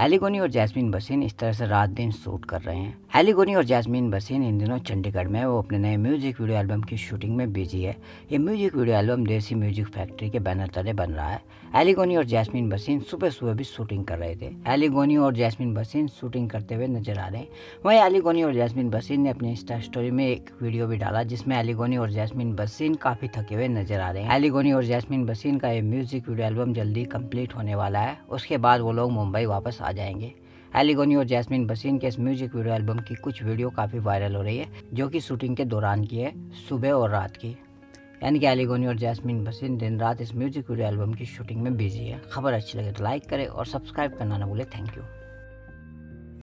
एलिगोनी और जैस्मिन बसीन इस तरह से रात दिन शूट कर रहे हैं। एलिगोनी और जैस्मिन बसीन इन दिनों चंडीगढ़ में, वो अपने नए म्यूज़िक वीडियो एल्बम की शूटिंग में बिज़ी है। ये music video album Desi Music Factory के बैनर तले बन रहा है। एलिगोनी और जैस्मिन बसीन सुबह सुबह भी शूटिंग कर रहे थे। एलिगोनी और जैस्मिन बसीन शूटिंग करते हुए नज़र आ रहे हैं। वहीं एलिगोनी और जैस्मिन बसीन ने अपने इंस्टा स्टोरी में एक वीडियो भी डाला, जिसमें एलिगोनी और जैस्मिन बसीन काफ़ी थके हुए नज़र आ रहे हैं। एलिगोनी और जैस्मिन बसीन का ये म्यूज़िक वीडियो एल्बम जल्दी कंप्लीट होने वाला है। उसके बाद वो लोग मुंबई वापस आ जाएँगे। एलिगोनी और जैस्मिन बसीन के इस म्यूज़िक वीडियो एल्बम की कुछ वीडियो काफ़ी वायरल हो रही है, जो कि शूटिंग के दौरान की है, सुबह और रात की। यानी कि एलिगोनी और जैस्मिन बसीन दिन रात इस म्यूज़िक वीडियो एल्बम की शूटिंग में बिज़ी है। खबर अच्छी लगे तो लाइक करें और सब्सक्राइब करना ना भूलें। Thank you.